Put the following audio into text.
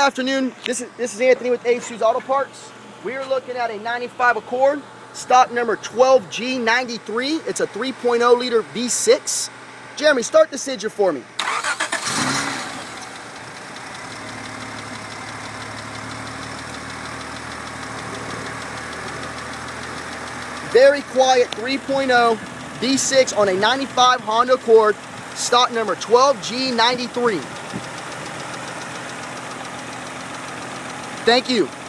Good afternoon. This is this is Anthony with Ace Used Auto Parts. We are looking at a 95 Accord, stock number 12G93. It's a 3.0 liter V6. Jeremy, start the Sidger for me. Very quiet 3.0 V6 on a 95 Honda Accord, stock number 12G93. Thank you.